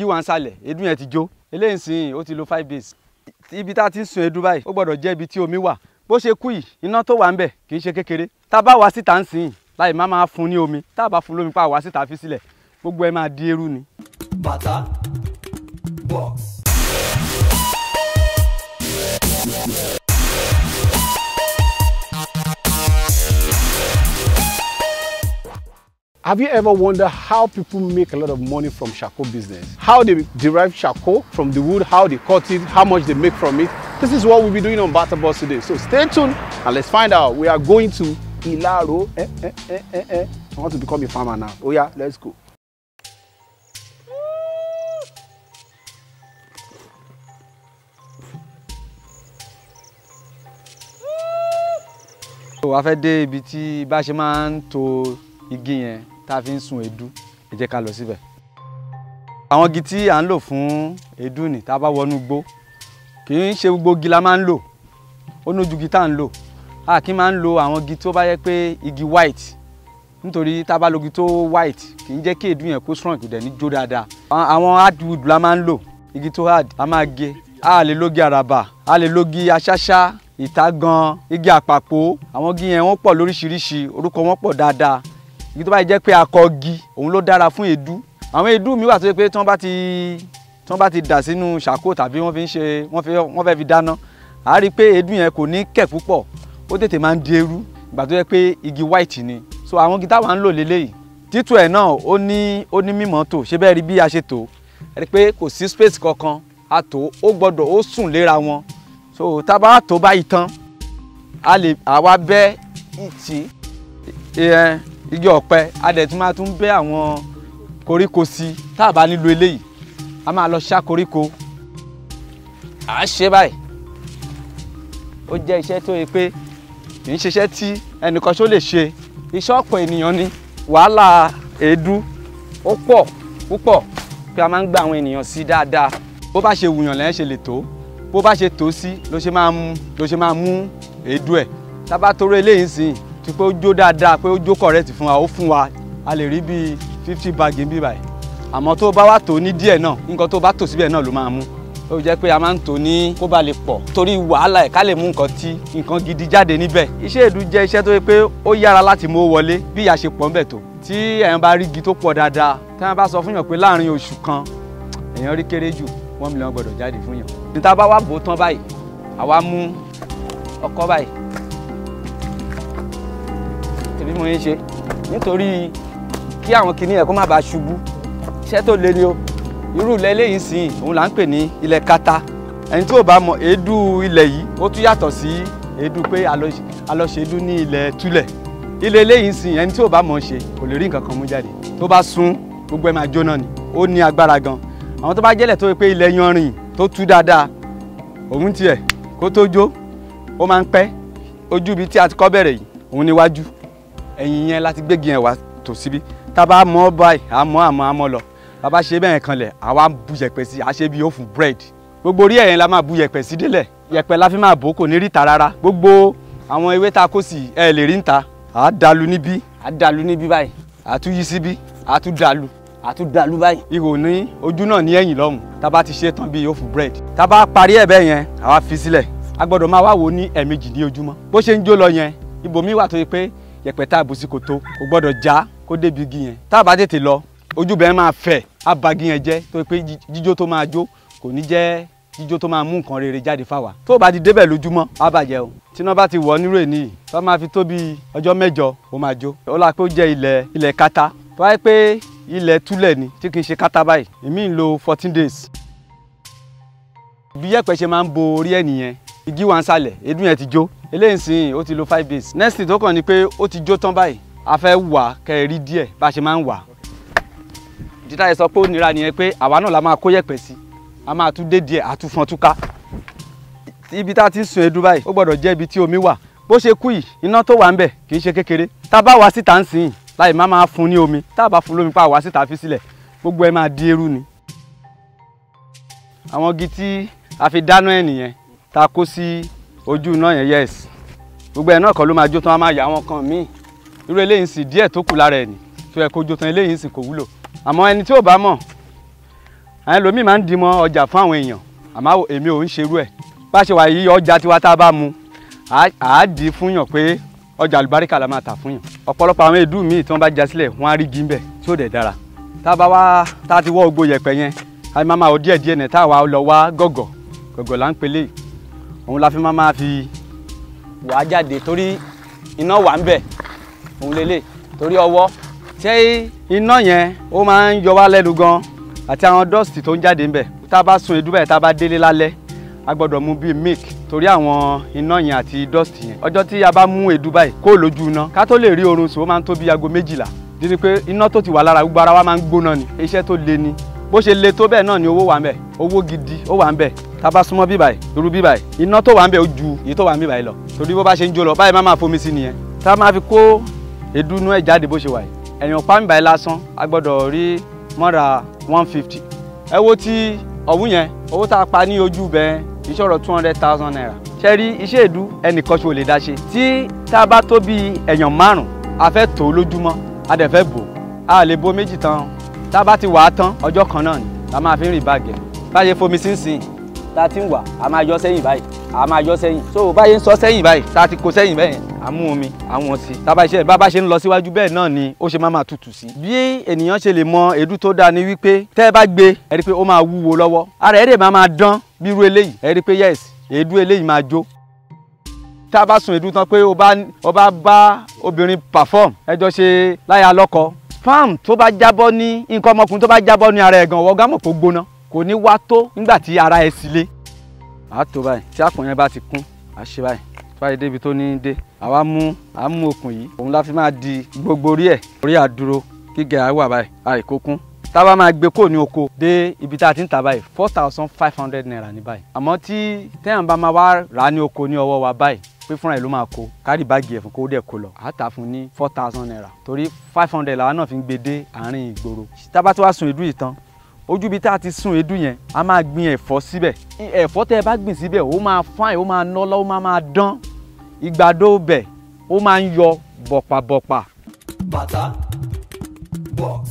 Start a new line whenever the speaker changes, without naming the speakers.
igi wà ń sàlẹ̀ èédú yẹn ti jó. Eléyìí sìn ó ti lo five days. Ibi tá a ti ń sun èédú báyìí ó gbọ́dọ̀ jẹ́ ibi tí omi wà. Bó ṣe kú yìí iná tó wà ń bẹ̀ kì í ṣe kékeré. Tá a bá wá síta ń sìn láì má máa fún ní omi. Tá a bá fún lómi pa wá síta fi sílẹ̀. Gbogbo ẹ máa di eérú ni.
Bàtà box.
Have you ever wondered how people make a lot of money from charcoal business? How they derive charcoal from the wood, how they cut it, how much they make from it? This is what we'll be doing on Bata Boss today. So stay tuned and let's find out. We are going to Ilaro. Eh, eh, eh, eh, eh. I want to become a farmer now. Oh yeah, let's go.
a fẹ́ dé ibi tí to igi yẹn tá a fi ń sun èédú. Ẹ jẹ́ ká lọ síbẹ̀. àwọn igi tí à ń lò fún èédú ni tá a bá wọnú igbó. Kì í ṣe gbogbo igi la máa ń lò. Ó nójú igi tá à ń lò. A kì í máa ń lo àwọn igi tó bá yẹ pé igi white. Nítorí tá a bá lo igi tó white kì í jẹ́ kí èédú yẹn kó strong kò dẹ̀ ní jó dáadáa. àwọn hardwood la máa ń lò. Igi tó hard a máa gé a lè lógi àràbà a lè lógi aṣáṣá ìtagan igi àpàpò. Àwọn igi yẹn wọ́n pọ̀ lóríṣiríṣi orúkọ wọn pọ̀ dáadáa igi tó bá jẹ́ pé akọgi òun ló dára fún èédú àwọn èédú mi wà tó yẹ pé tí wọ́n bá ti tí wọ́n bá ti dà sínú ṣàkó tàbí wọ́n fi ń ṣe wọ́n fi wọ́n fẹ́ fi dáná a rí i pé èédú yẹn kò ní kẹ̀ púpọ̀. Ó tètè máa ń di eérú ìgbà tó yẹ pé igi white ni. So àwọn igi táwa ń lò lélẹ́yìí títù ẹ̀ náà ó ní ó ní mímọ́ tò ṣé bẹ́ẹ̀ rí bí a ṣe tò ẹ rí i pé kò sí space kankan a tò ó gbọ́dọ̀ ó sùn léra wọn. So tá a bá tó báyìí tán a lè àwa bẹ́ ìtì igi ọ̀pẹ a dẹ̀ tún máa tún bẹ́ àwọn koríko sí tá a bá nílò eléyìí a máa lọ ṣá koríko. À á ṣe báyìí. Ó jẹ́ iṣẹ́ tó yẹ pé kì í ṣiṣẹ́ tí ẹnìkan ṣó lè ṣe. Iṣẹ́ ọ̀pọ̀ ènìyàn ni. Wàhálà èédú ó pọ̀ púpọ̀ pé a máa ń gba àwọn ènìyàn sí dáadáa. Bó bá ṣe wùyàn lẹ́yìn ṣe lè tó bó bá ṣe tó sí ló ṣe máa mú èédú ẹ̀. Tá a bá toró eléyìí sìn tí pé ó jó dáadáa pé ó jó correct fún wa ó fún wa. A lè rí bíi fifty bag bí báyìí. Àmọ́ tó bá wà tó ní díẹ̀ náà nǹkan tó bá tò síbẹ̀ náà ló máa mú. Ó jẹ́ pé a máa ń tò ní kó ba lè pọ̀ torí wàhálà ẹ̀ ká lè mú nǹkan tí nǹkan gidi jáde níbẹ̀. Iṣẹ́ èédú jẹ́ iṣẹ́ tó yẹ pé ó yára láti mú wọlé bí ìyá ṣe pọ̀ ń bẹ̀ tó. Tí èèyàn bá rí igi tó pọ̀ dáadáa tí wọ́n bá sọ fún yàn pé láàárín oṣù kan èèyàn rí kéré jù one million gbọ́dọ̀ jáde fún yàn níta bá wà bò tán báyìí àwa mú ọkọ́ báyìí tèmi mo ń ṣe. Nítorí kí àwọn kinní yẹn kó má bàa ṣubú. Iṣẹ́ tó le ni o. Irú ilẹ̀ eléyìí sìn òun là ń pè ní ilẹ̀ kata. Ẹni tí ò bá mọ èédú ilẹ̀ yìí ó tún yàtọ̀ sí èédú pé a lọ ṣe èédú ní ilẹ̀ túlẹ̀. Ilẹ̀ eléyìí sìn ẹni tí ò bá mọ̀ ṣe kò lè rí nǹkan kan mú jáde. Tó bá sún gbogbo ẹ̀ máa jóná ni. Ó ní agbára gan. Àwọn tó bá jẹ́lẹ̀ tó pé ilẹ̀ yanrìn tó tú dáadáa òun tiẹ̀ kó tó jó ó máa ń pẹ́. Ojú ibi tí a ti kọ́ bẹ̀rẹ̀ yìí òun níwájú ẹ̀yìn yẹn láti gbégi yẹn wá tò síbí. Tá a bá mọ́ báyìí àmọ́ àmọ́ àmọ́ lọ. Bàbá ṣe bẹ́ẹ̀ kanlẹ̀ àwa bu yẹ̀pẹ̀ sí àṣẹ bíi ó fún bread. Gbogbo orí ẹ̀yẹn la máa bu yẹ̀pẹ̀ sí délẹ̀. Yẹ̀pẹ̀ la fi máa bò kò ní ríta rárá. Gbogbo àwọn ewé tá a kó sí ẹ lè rí níta à á dalu níbí. À á dalu níbí báyìí. À á tún yí síbí. À á tún dalu à á tún dalu báyìí. Ihò ní ojú náà ní ẹ̀yìn lọ́hùn. Tá a bá ti ṣe tán bíi ó fún bread. Tá a bá parí ẹ̀ bẹ́ẹ̀ yẹn àwa fi sílẹ̀. A gbọ́dọ̀ máa wá wò ní ẹ̀ẹ̀mejì ní ojúmọ́. Bó ṣe ń jó lọ yẹn ibòmíì wà tó yẹ pé yẹ̀pẹ̀ tá a bù sí kòtó kò gbọ́dọ̀ já kó débi igi yẹn. Tá a bá tètè lọ ojú bẹ́ẹ̀ máa fẹ̀ á ba igi yẹn jẹ́ tó pé jíjó tó máa jó kò ní jẹ́ jíjó tó máa mú nǹkan rere jáde fáwa. Tó bá ti débẹ̀ lójúmọ́ á bàjẹ́ o. Tíná bá ti wọ̀ nírò èní yìí tó máa fi tó bí ọjọ́ mẹ́jọ ó máa jó. Ó la pé ó jẹ́ ilẹ̀ ilẹ̀ kata. Tó wáyé pé ilẹ̀ túlẹ̀ ni tí kì í ṣe kata báyìí èmi ń lo fourteen days. Bí yẹ̀pẹ̀ ṣe máa ń bo orí ẹ̀ nìyẹn igi wà ń sàlẹ̀ èédú yẹn ti jó eléyìí sìn ó ti lo five days. Next thing tó kàn ni pé ó ti jó tán báyìí a fẹ́ wà kẹ́ ẹ rí díẹ̀ bá a ṣe máa ń wà. Títà yẹn sọ pé ó nira nìyẹn pé àwa náà la máa kó yẹ̀pẹ̀ sí a máa tún dé díẹ̀ àtúfọn túká. Ibi tá a ti ń sun èédú báyìí ó gbọ́dọ̀ jẹ́ ibi tí omi wà. Bó ṣe kú yìí iná tó wà ń bẹ̀ kì í ṣe kékeré. Tá a bá wá síta ń sìn láì má máa fún ní omi. Tá a bá fún lómi pa wá síta fi sílẹ̀. Gbogbo ẹ máa di eérú ni. Àwọn igi tí a fi dáná ẹ̀ nìyẹn tá a kó sí ojú iná yẹn yes. Gbogbo ẹ̀ náà kọ́ ló máa jó tán a máa yà àwọn kan míì. Irú eléyìí ń sìn díẹ̀ tó kù lára ẹ̀ nì tó yẹ kó jó tán eléyìí ń sìn kò wúlò. Àmọ́ ẹni tí ò bá mọ̀ àwọn ẹlòmíì máa ń dì mọ́ ọjà fún àwọn èèyàn. Àmọ́ èmi ò ń ṣerú ẹ̀. Bá ṣe wà yí ọjà tiwa tá a bá mu à á dì í fún pé ọjà àlùbáríkà la máa tà fún ọ̀pọ̀lọpọ̀ àwọn èédú míì tí wọ́n bá já sílẹ̀ wọ́n á rí igi ńbẹ̀ tí ó dẹ̀ dára. Tá a bá wá tá a ti wọ́ gbogbo yẹ̀pẹ̀ yẹn a máa máa wọ díẹ̀ díẹ̀ nẹ̀ tá a wá lọ wá gọ̀gọ̀. Gọ̀gọ̀ là ń pelé òun la fi máa máa fi wà á jáde torí iná wà ń bẹ̀. Òun lélẹ̀ torí ọwọ́. Ṣé iná yẹn ó máa ń yọ wá lẹ́nu gan àti àwọn dọ́ọ̀sì tó ń jáde ń bẹ̀? Tá a bá sun èédú báyìí tá a bá délé lálẹ́ a gbọ́dọ̀ mu bíi milk torí àwọn iná yẹn àti dọ́ọ̀sì yẹn. Ọjọ́ tí a bá mú èédú báyìí kó lójú iná ká tó lè rí oorun sùn ó máa ń tó bí aago méjìlá. Dídí pé iná tó ti wà lára gbogbo ara wa máa ń gbóná ni. Iṣẹ́ tó le ni. Bó ṣe le tó bẹ́ẹ̀ náà ni owó wà ń bẹ̀. Owó gidi ó wà ń bẹ̀ tá bá súnmọ́ bí báyìí irú bí báyìí iná tó wà ń bẹ̀ ó ju èyí tó wà ń bí báyìí lọ. Torí bó bá ṣe ń jó lọ báyìí má máa fomi sí nìyẹn. Tá máa fi kó èédú inú ẹ̀ jáde bó ṣe wà yìí ẹ̀yàn pa ń báyìí lásán a gbọ́dọ̀ rí mọ́ra one fifty. Ẹ wo ti ọ̀hún yẹn owó tá a pa ní ojú bẹ́ẹ̀ ìṣòro two hundred thousand naira. Ṣe rí iṣẹ́ èédú ẹnìkan ṣo lè dá ṣe? Tí tá a bá tó bí ẹ̀yàn márùn a fẹ́ tó lójúmọ́ a dẹ̀ fẹ́ bò a lè bo méjì tán. Tá bá ti wà á tán ọjọ́ kan náà ni la máa fi ń rìn báàgẹ̀ báyé fomi sínsìn tá a ti ń wà á máa yọ sẹ́yìn báyìí á máa yọ sẹ́yìn. So báyé ń sọ sẹ́yìn báyìí tá a ti kó sẹ́yìn bẹ́ẹ̀ á mú omi àwọn sí tábà iṣẹ́ bá bá ṣe ń lọ síwájú bẹ́ẹ̀ náà ni ó ṣe máa máa tutù sí. bí ènìyàn ṣe lè mọ èédú tó dáa ni wípé tẹ́ ẹ bá gbé ẹ rí i pé ó máa wúwo lọ́wọ́. Ara ẹ̀ dẹ̀ máa máa dán bí irú eléyìí. Ẹ rí i pé yes èédú eléyìí máa jó. Tá a bá sun èédú tán pé o bá bá obìnrin perform ẹjọ́ ṣe láya lọ́kọ. Farm tó bá jábọ́ ní nǹkan ọmọkùnrin tó bá jábọ́ ní ara ẹ̀ gan ọwọ́ gámọ̀ kó gbóná kò ní wá tó nígbà tí ara ẹ̀ sì le. àá tó báyìí tí àpò yẹn bá ti kún àá ṣe báyìí. Tó báyìí débi tó ní í dé àwa mú àá mú okùn yìí. Òun la máa di gbogbo orí ẹ̀. Orí àdúró gígẹ̀ àá wà báyìí àìkókún tá a bá máa gbé kó ní oko dé ibi tá a ti ń ta báyìí four thousand five hundred naira ní báyìí. Àmọ́ tí téèyàn bá máa wá rà ní oko ní ọwọ́ wa báyìí pé fúnra ẹ̀ ló máa kó kárí báàgì ẹ̀fọn kó dẹ̀ kó lọ. Àá tà fún ní four thousand naira. Torí five hundred làwa náà fi ń gbé dé àárín ìgboro. Tá a ti wá sun èédú yìí tán ojú ibi tá a ti sun èédú yẹn a máa gbin ẹ̀fọ́ síbẹ̀. Ẹ̀fọ́ tẹ́ ẹ bá gbìn síbẹ̀ ó máa fáìn ó máa nọ́lọ́ ó máa máa dán. Ìgbàdo bẹ̀ ó máa ń yọ bọ̀pàbọ̀pà.
Bàtà box.